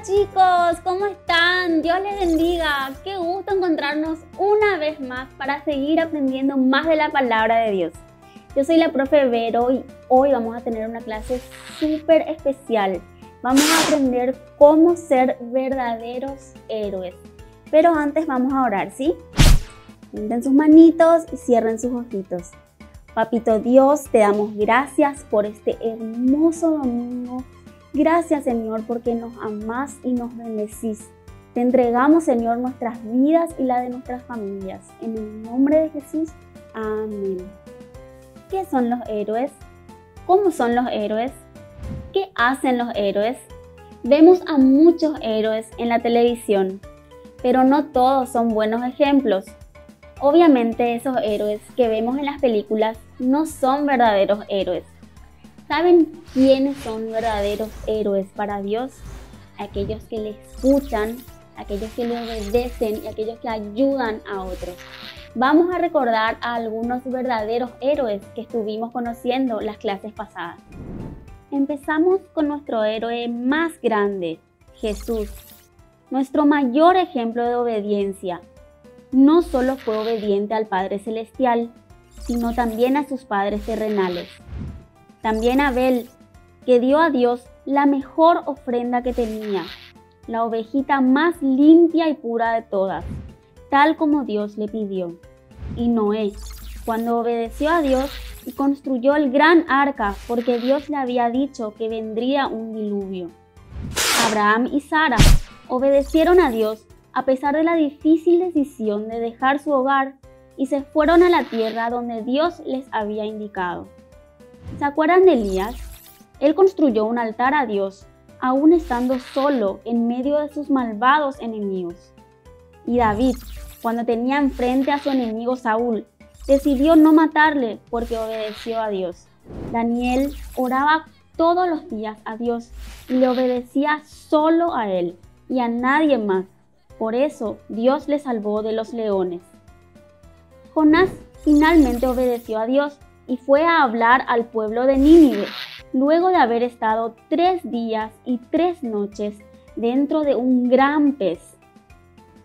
Chicos, ¿cómo están? Dios les bendiga. Qué gusto encontrarnos una vez más para seguir aprendiendo más de la palabra de Dios. Yo soy la profe Vero y hoy vamos a tener una clase súper especial. Vamos a aprender cómo ser verdaderos héroes. Pero antes vamos a orar, ¿sí? Junten sus manitos y cierren sus ojitos. Papito Dios, te damos gracias por este hermoso domingo Gracias Señor porque nos amás y nos bendecís. Te entregamos Señor nuestras vidas y la de nuestras familias. En el nombre de Jesús. Amén. ¿Qué son los héroes? ¿Cómo son los héroes? ¿Qué hacen los héroes? Vemos a muchos héroes en la televisión, pero no todos son buenos ejemplos. Obviamente esos héroes que vemos en las películas no son verdaderos héroes. ¿Saben quiénes son verdaderos héroes para Dios? Aquellos que le escuchan, aquellos que le obedecen y aquellos que ayudan a otros. Vamos a recordar a algunos verdaderos héroes que estuvimos conociendo las clases pasadas. Empezamos con nuestro héroe más grande, Jesús, nuestro mayor ejemplo de obediencia. No solo fue obediente al Padre Celestial, sino también a sus padres terrenales. También Abel, que dio a Dios la mejor ofrenda que tenía, la ovejita más limpia y pura de todas, tal como Dios le pidió. Y Noé, cuando obedeció a Dios y construyó el gran arca porque Dios le había dicho que vendría un diluvio. Abraham y Sara obedecieron a Dios a pesar de la difícil decisión de dejar su hogar y se fueron a la tierra donde Dios les había indicado. ¿Se acuerdan de Elías? Él construyó un altar a Dios, aún estando solo en medio de sus malvados enemigos. Y David, cuando tenía enfrente a su enemigo Saúl, decidió no matarle porque obedeció a Dios. Daniel oraba todos los días a Dios y le obedecía solo a él y a nadie más. Por eso Dios le salvó de los leones. Jonás finalmente obedeció a Dios y fue a hablar al pueblo de Nínive, luego de haber estado tres días y tres noches dentro de un gran pez.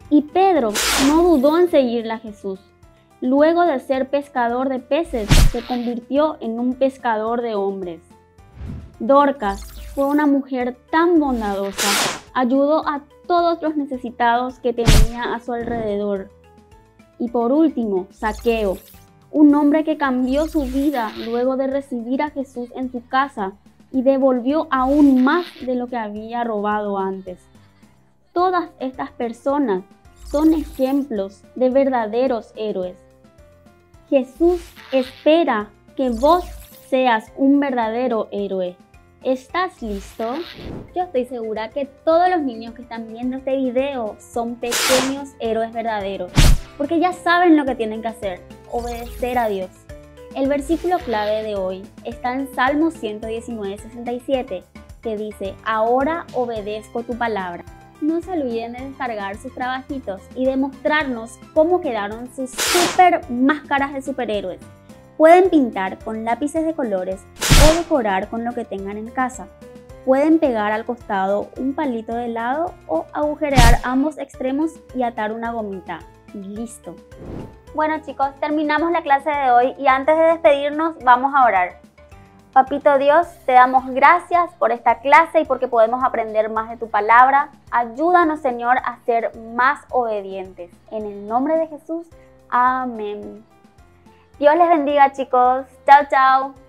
Y Pedro no dudó en seguirle a Jesús. Luego de ser pescador de peces, se convirtió en un pescador de hombres. Dorcas fue una mujer tan bondadosa, ayudó a todos los necesitados que tenía a su alrededor. Y por último, Saqueo, un hombre que cambió su vida luego de recibir a Jesús en su casa y devolvió aún más de lo que había robado antes. Todas estas personas son ejemplos de verdaderos héroes. Jesús espera que vos seas un verdadero héroe. ¿Estás listo? Yo estoy segura que todos los niños que están viendo este video son pequeños héroes verdaderos, porque ya saben lo que tienen que hacer obedecer a Dios. El versículo clave de hoy está en Salmo 119, 67, que dice, ahora obedezco tu palabra. No se olviden de descargar sus trabajitos y de mostrarnos cómo quedaron sus super máscaras de superhéroes. Pueden pintar con lápices de colores o decorar con lo que tengan en casa. Pueden pegar al costado un palito de helado o agujerear ambos extremos y atar una gomita. Listo. Bueno chicos, terminamos la clase de hoy y antes de despedirnos vamos a orar. Papito Dios, te damos gracias por esta clase y porque podemos aprender más de tu palabra. Ayúdanos Señor a ser más obedientes. En el nombre de Jesús, amén. Dios les bendiga chicos. Chao, chao.